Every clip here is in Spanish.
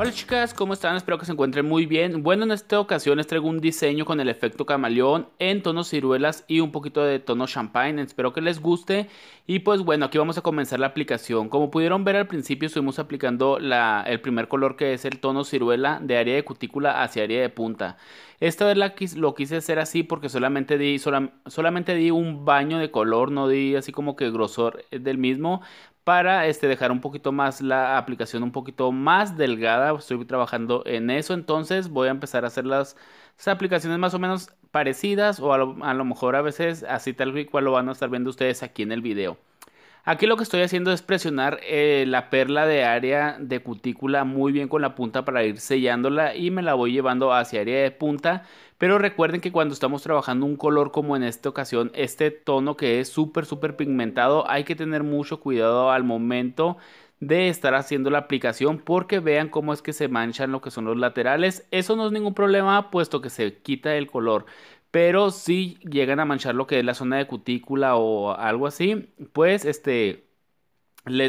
Hola chicas, ¿cómo están? Espero que se encuentren muy bien. Bueno, en esta ocasión les traigo un diseño con el efecto camaleón en tonos ciruelas y un poquito de tono champagne. Espero que les guste. Y pues bueno, aquí vamos a comenzar la aplicación. Como pudieron ver al principio, estuvimos aplicando el primer color que es el tono ciruela de área de cutícula hacia área de punta. Esta vez lo quise hacer así porque solamente di, solamente di un baño de color, no di así como que grosor del mismo para este, dejar un poquito más la aplicación un poquito más delgada. Estoy trabajando en eso, entonces voy a empezar a hacer las, aplicaciones más o menos parecidas o a lo, a lo, mejor a veces así tal cual lo van a estar viendo ustedes aquí en el video. Aquí lo que estoy haciendo es presionar eh, la perla de área de cutícula muy bien con la punta para ir sellándola y me la voy llevando hacia área de punta. Pero recuerden que cuando estamos trabajando un color como en esta ocasión, este tono que es súper súper pigmentado, hay que tener mucho cuidado al momento de estar haciendo la aplicación porque vean cómo es que se manchan lo que son los laterales. Eso no es ningún problema puesto que se quita el color. Pero si llegan a manchar lo que es la zona de cutícula o algo así, pues este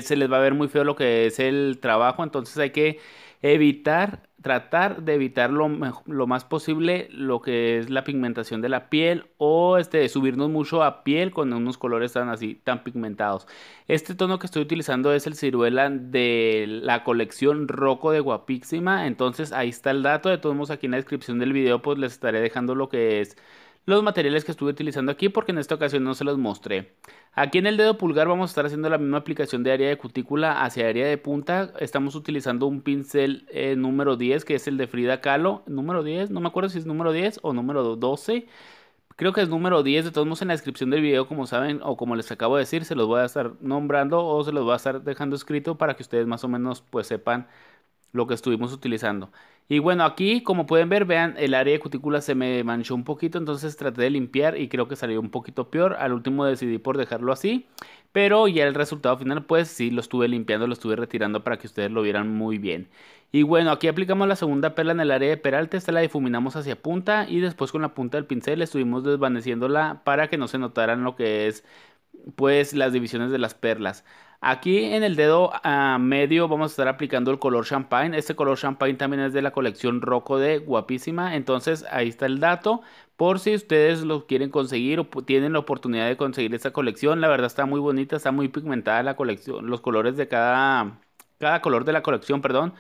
se les va a ver muy feo lo que es el trabajo. Entonces hay que evitar, tratar de evitar lo, más posible lo que es la pigmentación de la piel o este, subirnos mucho a piel con unos colores tan así, tan pigmentados. Este tono que estoy utilizando es el ciruela de la colección Rocco de Guapísima. Entonces ahí está el dato. De todos modos aquí en la descripción del video pues les estaré dejando lo que es los materiales que estuve utilizando aquí porque en esta ocasión no se los mostré. Aquí en el dedo pulgar vamos a estar haciendo la misma aplicación de área de cutícula hacia área de punta. Estamos utilizando un pincel eh, número 10 que es el de Frida Kahlo. Número 10, no me acuerdo si es número 10 o número 12. Creo que es número 10, de todos modos en la descripción del video, como saben, o como les acabo de decir, se los voy a estar nombrando o se los voy a estar dejando escrito para que ustedes más o menos pues sepan lo que estuvimos utilizando. Y bueno, aquí como pueden ver, vean, el área de cutícula se me manchó un poquito, entonces traté de limpiar y creo que salió un poquito peor. Al último decidí por dejarlo así, pero ya el resultado final pues sí, lo estuve limpiando, lo estuve retirando para que ustedes lo vieran muy bien. Y bueno, aquí aplicamos la segunda perla en el área de peralte, esta la difuminamos hacia punta y después con la punta del pincel estuvimos desvaneciéndola para que no se notaran lo que es pues las divisiones de las perlas. Aquí en el dedo a medio vamos a estar aplicando el color champagne. Este color champagne también es de la colección Rocco de Guapísima. Entonces ahí está el dato. Por si ustedes lo quieren conseguir o tienen la oportunidad de conseguir esta colección. La verdad está muy bonita, está muy pigmentada la colección. Los colores de cada, cada color de la colección, perdón,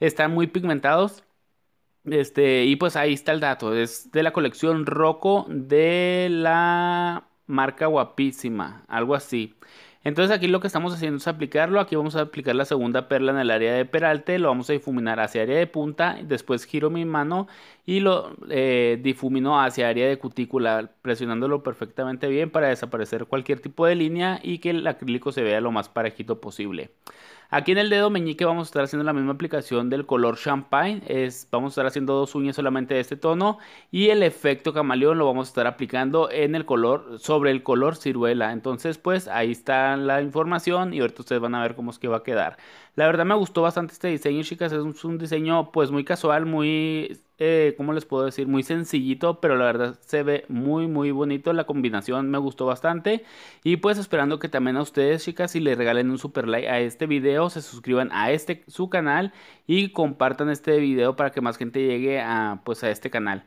están muy pigmentados. Este, y pues ahí está el dato. Es de la colección Rocco de la marca Guapísima. Algo así. Entonces aquí lo que estamos haciendo es aplicarlo. Aquí vamos a aplicar la segunda perla en el área de peralte. Lo vamos a difuminar hacia área de punta. Después giro mi mano y lo eh, difumino hacia área de cutícula. Presionándolo perfectamente bien para desaparecer cualquier tipo de línea y que el acrílico se vea lo más parejito posible. Aquí en el dedo meñique vamos a estar haciendo la misma aplicación del color champagne. Es, vamos a estar haciendo dos uñas solamente de este tono. Y el efecto camaleón lo vamos a estar aplicando en el color, sobre el color ciruela. Entonces pues ahí está la información y ahorita ustedes van a ver cómo es que va a quedar. La verdad me gustó bastante este diseño chicas. Es un diseño pues muy casual, muy eh, ¿cómo les puedo decir? Muy sencillito, pero la verdad se ve muy, muy bonito. La combinación me gustó bastante. Y pues esperando que también a ustedes, chicas, si le regalen un super like a este video, se suscriban a este su canal y compartan este video para que más gente llegue a, pues, a este canal.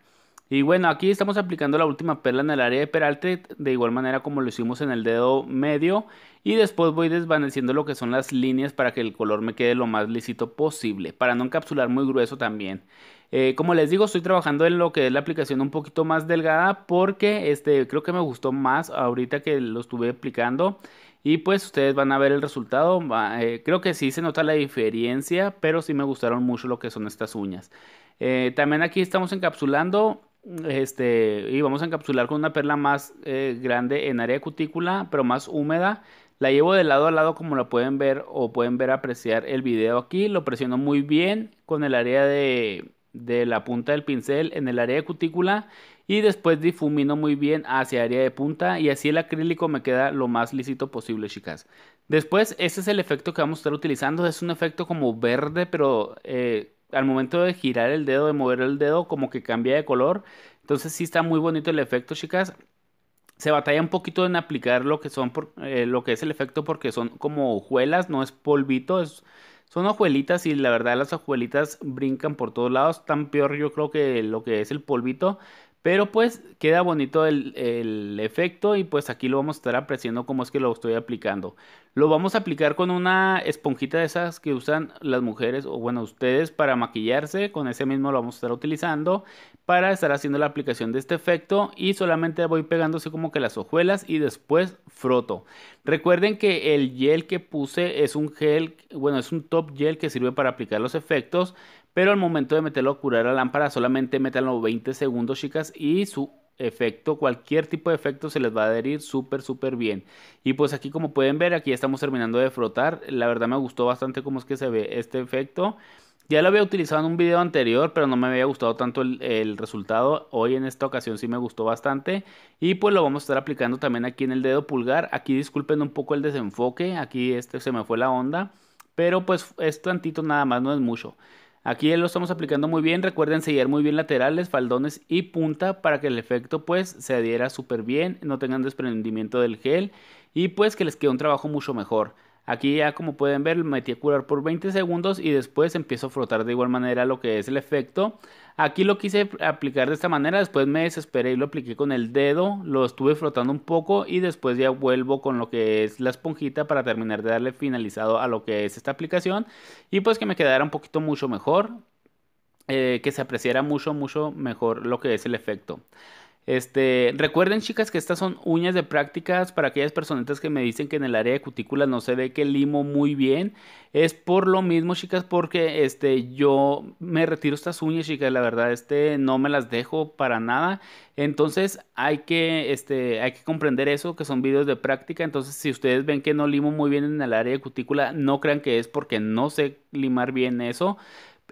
Y bueno, aquí estamos aplicando la última perla en el área de peralte, de igual manera como lo hicimos en el dedo medio. Y después voy desvaneciendo lo que son las líneas para que el color me quede lo más lisito posible, para no encapsular muy grueso también. Eh, como les digo, estoy trabajando en lo que es la aplicación un poquito más delgada porque este, creo que me gustó más ahorita que lo estuve aplicando. Y pues ustedes van a ver el resultado. Eh, creo que sí se nota la diferencia, pero sí me gustaron mucho lo que son estas uñas. Eh, también aquí estamos encapsulando este, y vamos a encapsular con una perla más eh, grande en área cutícula, pero más húmeda. La llevo de lado a lado como la pueden ver o pueden ver apreciar el video aquí. Lo presiono muy bien con el área de, de la punta del pincel en el área de cutícula y después difumino muy bien hacia área de punta y así el acrílico me queda lo más lícito posible chicas. Después ese es el efecto que vamos a estar utilizando, es un efecto como verde pero eh, al momento de girar el dedo, de mover el dedo, como que cambia de color. Entonces sí está muy bonito el efecto, chicas. Se batalla un poquito en aplicar lo que son por, eh, lo que es el efecto porque son como hojuelas, no es polvito, es, Son hojuelitas y la verdad las hojuelitas brincan por todos lados. Tan peor yo creo que lo que es el polvito. Pero pues queda bonito el, efecto y pues aquí lo vamos a estar apreciando como es que lo estoy aplicando. Lo vamos a aplicar con una esponjita de esas que usan las mujeres o bueno ustedes para maquillarse. Con ese mismo lo vamos a estar utilizando para estar haciendo la aplicación de este efecto y solamente voy pegando así como que las hojuelas y después froto. Recuerden que el gel que puse es un gel, bueno es un top gel que sirve para aplicar los efectos pero al momento de meterlo a curar la lámpara, solamente métanlo 20 segundos, chicas, y su efecto, cualquier tipo de efecto se les va a adherir súper, súper bien. Y pues aquí como pueden ver, aquí ya estamos terminando de frotar. La verdad me gustó bastante cómo es que se ve este efecto. Ya lo había utilizado en un video anterior, pero no me había gustado tanto el, el, resultado. Hoy en esta ocasión sí me gustó bastante. Y pues lo vamos a estar aplicando también aquí en el dedo pulgar. Aquí disculpen un poco el desenfoque. Aquí este se me fue la onda. Pero pues es tantito nada más, no es mucho. Aquí lo estamos aplicando muy bien. Recuerden sellar muy bien laterales, faldones y punta para que el efecto pues se adhiera súper bien, no tengan desprendimiento del gel y pues que les quede un trabajo mucho mejor. Aquí ya como pueden ver metí a curar por 20 segundos y después empiezo a frotar de igual manera lo que es el efecto. Aquí lo quise aplicar de esta manera, después me desesperé y lo apliqué con el dedo, lo estuve frotando un poco y después ya vuelvo con lo que es la esponjita para terminar de darle finalizado a lo que es esta aplicación y pues que me quedara un poquito mucho mejor, eh, que se apreciara mucho mucho mejor lo que es el efecto. Este, recuerden chicas que estas son uñas de prácticas para aquellas personitas que me dicen que en el área de cutículas no se ve que limo muy bien. Es por lo mismo chicas porque este, yo me retiro estas uñas chicas, la verdad este, no me las dejo para nada. Entonces hay que, este, hay que comprender eso, que son videos de práctica. Entonces si ustedes ven que no limo muy bien en el área de cutícula, no crean que es porque no sé limar bien eso.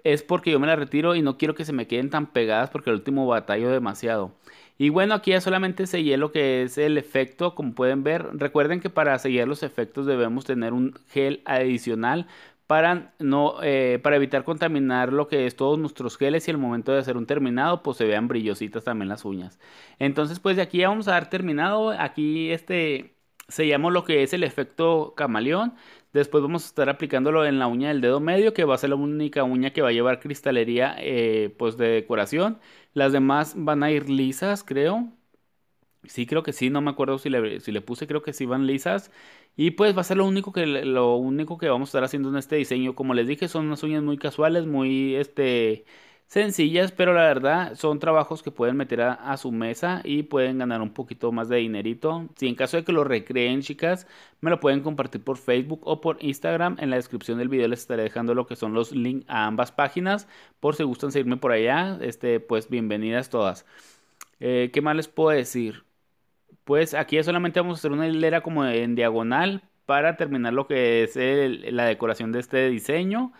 Es porque yo me las retiro y no quiero que se me queden tan pegadas porque el último batallo demasiado. Y bueno, aquí ya solamente sellé lo que es el efecto, como pueden ver. Recuerden que para sellar los efectos debemos tener un gel adicional para, no, eh, para evitar contaminar lo que es todos nuestros geles y al momento de hacer un terminado pues se vean brillositas también las uñas. Entonces pues de aquí ya vamos a dar terminado. Aquí este sellamos lo que es el efecto camaleón. Después vamos a estar aplicándolo en la uña del dedo medio, que va a ser la única uña que va a llevar cristalería eh, pues de decoración. Las demás van a ir lisas, creo. Sí, creo que sí, no me acuerdo si le, si le puse, creo que sí van lisas. Y pues va a ser lo único que lo único que vamos a estar haciendo en este diseño. Como les dije, son unas uñas muy casuales, muy este sencillas, pero la verdad son trabajos que pueden meter a, su mesa y pueden ganar un poquito más de dinerito. Si en caso de que lo recreen, chicas, me lo pueden compartir por Facebook o por Instagram. En la descripción del video les estaré dejando lo que son los links a ambas páginas. Por si gustan seguirme por allá, este, pues bienvenidas todas. Eh, ¿Qué más les puedo decir? Pues aquí solamente vamos a hacer una hilera como en diagonal para terminar lo que es la decoración de este diseño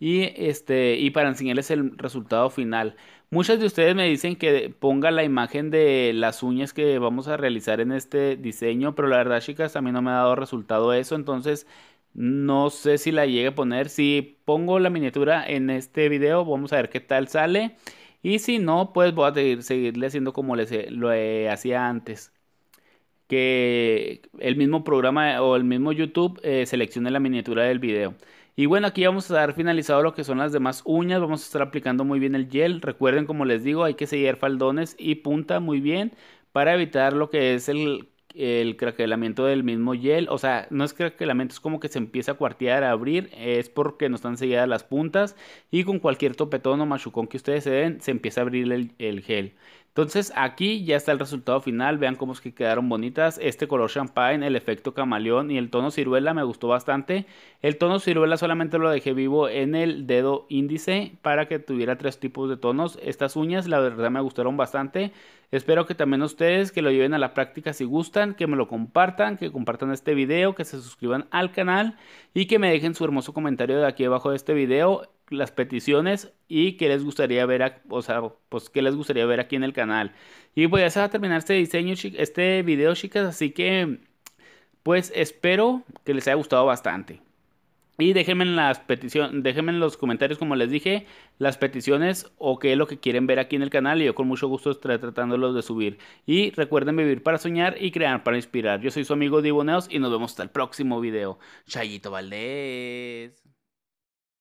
y, este, y para enseñarles el resultado final. Muchas de ustedes me dicen que ponga la imagen de las uñas que vamos a realizar en este diseño, pero la verdad chicas a mí no me ha dado resultado eso, entonces no sé si la llegue a poner. Si pongo la miniatura en este video, vamos a ver qué tal sale. Y si no, pues voy a seguir, seguirle haciendo como les, lo hacía antes. Que el mismo programa o el mismo YouTube eh, seleccione la miniatura del video. Y bueno, aquí vamos a dar finalizado lo que son las demás uñas. Vamos a estar aplicando muy bien el gel. Recuerden, como les digo, hay que sellar faldones y punta muy bien para evitar lo que es el, el craquelamiento del mismo gel. O sea, no es craquelamiento, es como que se empieza a cuartear, a abrir. Es porque no están selladas las puntas. Y con cualquier topetón o machucón que ustedes se den, se empieza a abrir el, el gel. Entonces aquí ya está el resultado final, vean cómo es que quedaron bonitas, este color champagne, el efecto camaleón y el tono ciruela me gustó bastante, el tono ciruela solamente lo dejé vivo en el dedo índice para que tuviera tres tipos de tonos, estas uñas la verdad me gustaron bastante, espero que también ustedes que lo lleven a la práctica si gustan, que me lo compartan, que compartan este video, que se suscriban al canal y que me dejen su hermoso comentario de aquí abajo de este video las peticiones y qué les gustaría ver, o sea, pues qué les gustaría ver aquí en el canal. Y pues ya se va a terminar este diseño, este video, chicas, así que pues espero que les haya gustado bastante. Y déjenme en las peticiones, déjenme en los comentarios, como les dije, las peticiones o qué es lo que quieren ver aquí en el canal y yo con mucho gusto estaré tratándolos de subir. Y recuerden vivir para soñar y crear para inspirar. Yo soy su amigo Diboneos y nos vemos hasta el próximo video. Chayito Valdés.